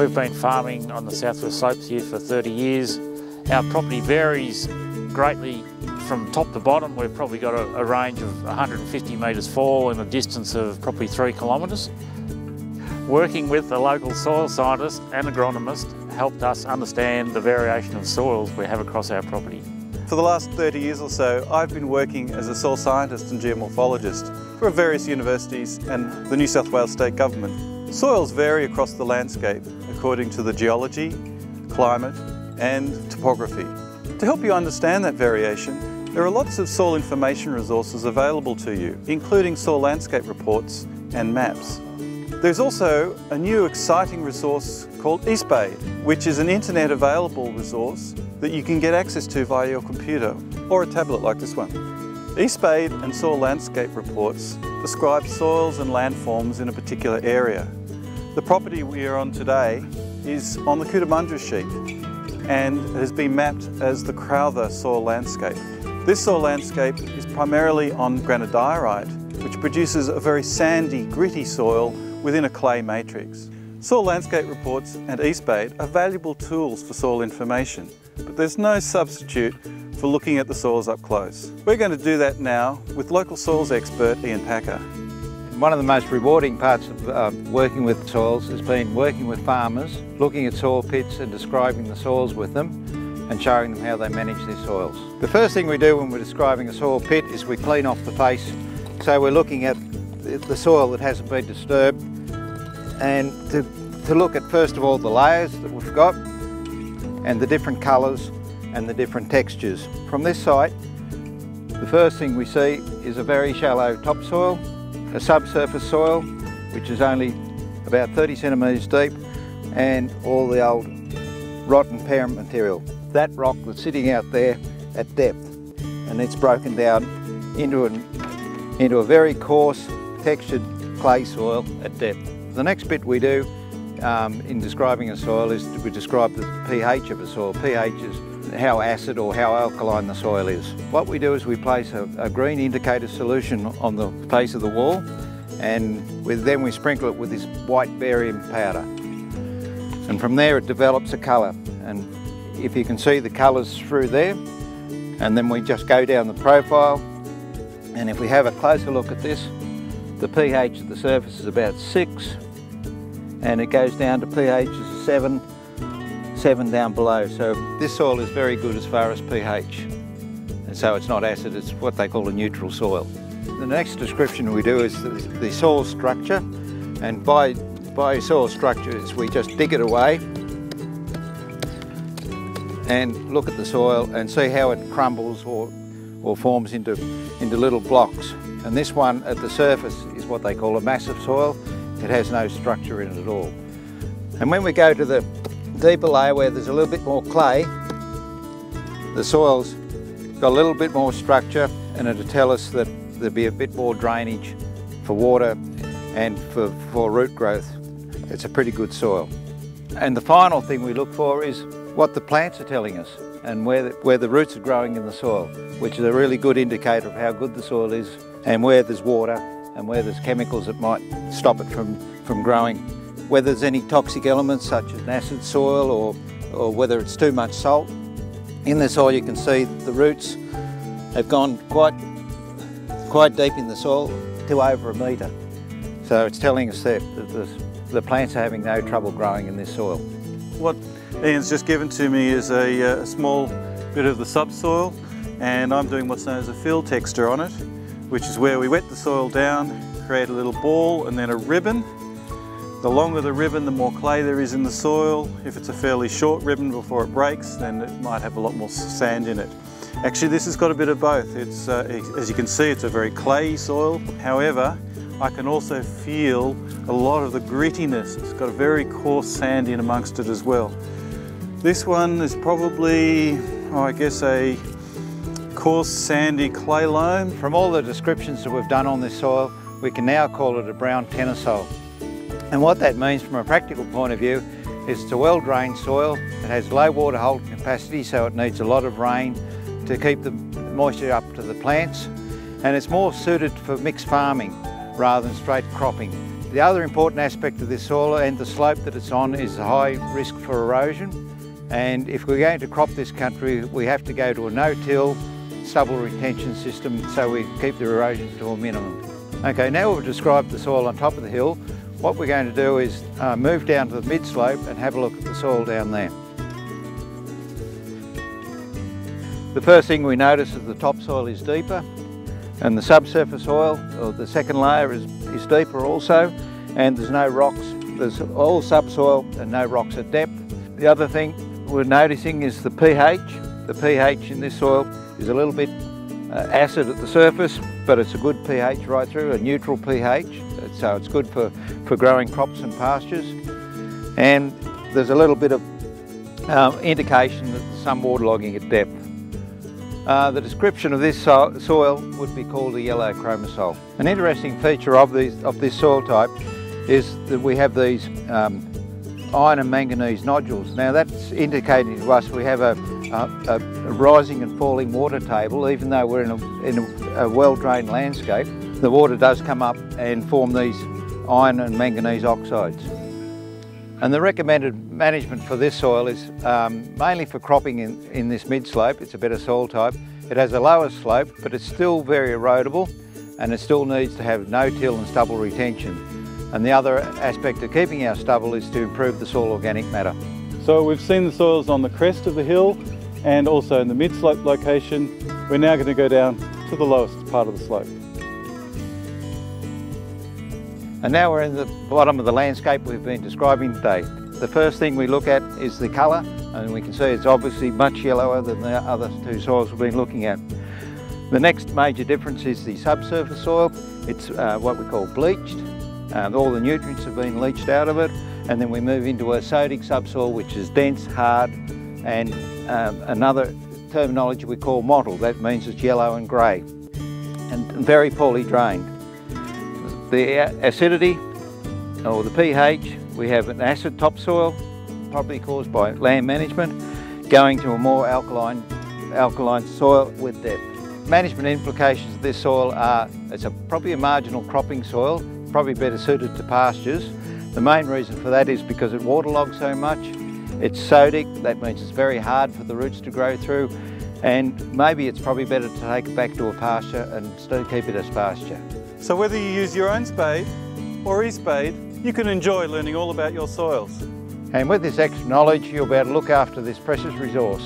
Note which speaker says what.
Speaker 1: We've been farming on the southwest slopes here for 30 years. Our property varies greatly from top to bottom. We've probably got a, a range of 150 metres fall and a distance of probably three kilometres. Working with a local soil scientist and agronomist helped us understand the variation of soils we have across our property.
Speaker 2: For the last 30 years or so, I've been working as a soil scientist and geomorphologist for various universities and the New South Wales State Government. Soils vary across the landscape according to the geology, climate and topography. To help you understand that variation, there are lots of soil information resources available to you, including soil landscape reports and maps. There's also a new exciting resource called eSpade, which is an internet available resource that you can get access to via your computer or a tablet like this one. eSpade and soil landscape reports describe soils and landforms in a particular area. The property we are on today is on the Cootamundra sheet and has been mapped as the Crowther soil landscape. This soil landscape is primarily on granodiorite, which produces a very sandy, gritty soil within a clay matrix. Soil landscape reports and eSpade are valuable tools for soil information, but there's no substitute for looking at the soils up close. We're going to do that now with local soils expert Ian Packer.
Speaker 3: One of the most rewarding parts of uh, working with soils has been working with farmers, looking at soil pits and describing the soils with them and showing them how they manage their soils. The first thing we do when we're describing a soil pit is we clean off the face. So we're looking at the soil that hasn't been disturbed and to, to look at first of all the layers that we've got and the different colours and the different textures. From this site the first thing we see is a very shallow topsoil, a subsurface soil which is only about 30 centimetres deep and all the old rotten parent material. That rock that's sitting out there at depth and it's broken down into, an, into a very coarse textured clay soil at depth. The next bit we do um, in describing a soil is we describe the pH of a soil. pH is how acid or how alkaline the soil is. What we do is we place a, a green indicator solution on the face of the wall and with, then we sprinkle it with this white barium powder. And from there it develops a colour and if you can see the colours through there and then we just go down the profile and if we have a closer look at this the pH at the surface is about 6 and it goes down to pH of 7, 7 down below. So this soil is very good as far as pH. And so it's not acid, it's what they call a neutral soil. The next description we do is the, soil structure and by, by soil structure we just dig it away and look at the soil and see how it crumbles or, or forms into, into little blocks. And this one at the surface is what they call a massive soil. It has no structure in it at all. And when we go to the deeper layer where there's a little bit more clay, the soil's got a little bit more structure and it'll tell us that there'll be a bit more drainage for water and for, for root growth. It's a pretty good soil. And the final thing we look for is what the plants are telling us and where the, where the roots are growing in the soil, which is a really good indicator of how good the soil is and where there's water and where there's chemicals that might stop it from, from growing. Whether there's any toxic elements such as an acid soil or, or whether it's too much salt. In the soil you can see the roots have gone quite, quite deep in the soil to over a metre. So it's telling us that the, the plants are having no trouble growing in this soil.
Speaker 2: What Ian's just given to me is a, uh, a small bit of the subsoil and I'm doing what's known as a field texture on it which is where we wet the soil down, create a little ball and then a ribbon. The longer the ribbon, the more clay there is in the soil. If it's a fairly short ribbon before it breaks, then it might have a lot more sand in it. Actually, this has got a bit of both. It's, uh, as you can see, it's a very clayey soil. However, I can also feel a lot of the grittiness. It's got a very coarse sand in amongst it as well. This one is probably, oh, I guess, a coarse sandy clay loam.
Speaker 3: From all the descriptions that we've done on this soil, we can now call it a brown tenosol. And what that means from a practical point of view is it's a well-drained soil. It has low water holding capacity, so it needs a lot of rain to keep the moisture up to the plants. And it's more suited for mixed farming rather than straight cropping. The other important aspect of this soil and the slope that it's on is a high risk for erosion. And if we're going to crop this country, we have to go to a no-till stubble retention system so we keep the erosion to a minimum. Okay, now we've described the soil on top of the hill. What we're going to do is uh, move down to the mid-slope and have a look at the soil down there. The first thing we notice is the topsoil is deeper and the subsurface soil, or the second layer, is, is deeper also and there's no rocks. There's all subsoil and no rocks at depth. The other thing we're noticing is the pH. The pH in this soil is a little bit uh, acid at the surface, but it's a good pH right through, a neutral pH. So it's good for, for growing crops and pastures. And there's a little bit of uh, indication that some waterlogging at depth. Uh, the description of this so soil would be called a yellow chromosol. An interesting feature of, these, of this soil type is that we have these um, iron and manganese nodules. Now that's indicating to us we have a, a, a, rising and falling water table, even though we're in a, in a well-drained landscape. The water does come up and form these iron and manganese oxides. And the recommended management for this soil is um, mainly for cropping in, in this mid-slope. It's a better soil type. It has a lower slope, but it's still very erodible and it still needs to have no-till and stubble retention. And the other aspect of keeping our stubble is to improve the soil organic matter.
Speaker 2: So we've seen the soils on the crest of the hill and also in the mid-slope location. We're now going to go down to the lowest part of the slope.
Speaker 3: And now we're in the bottom of the landscape we've been describing today. The first thing we look at is the colour, and we can see it's obviously much yellower than the other two soils we've been looking at. The next major difference is the subsurface soil. It's uh, what we call bleached. Um, all the nutrients have been leached out of it, and then we move into a sodic subsoil, which is dense, hard, and um, another terminology we call mottled. That means it's yellow and grey, and very poorly drained. The acidity or the pH, we have an acid topsoil, probably caused by land management, going to a more alkaline, alkaline soil with depth. Management implications of this soil are it's a, probably a marginal cropping soil, probably better suited to pastures. The main reason for that is because it waterlogs so much. It's sodic, that means it's very hard for the roots to grow through and maybe it's probably better to take it back to a pasture and still keep it as pasture.
Speaker 2: So whether you use your own spade or e-spade, you can enjoy learning all about your soils.
Speaker 3: And with this extra knowledge, you'll be able to look after this precious resource.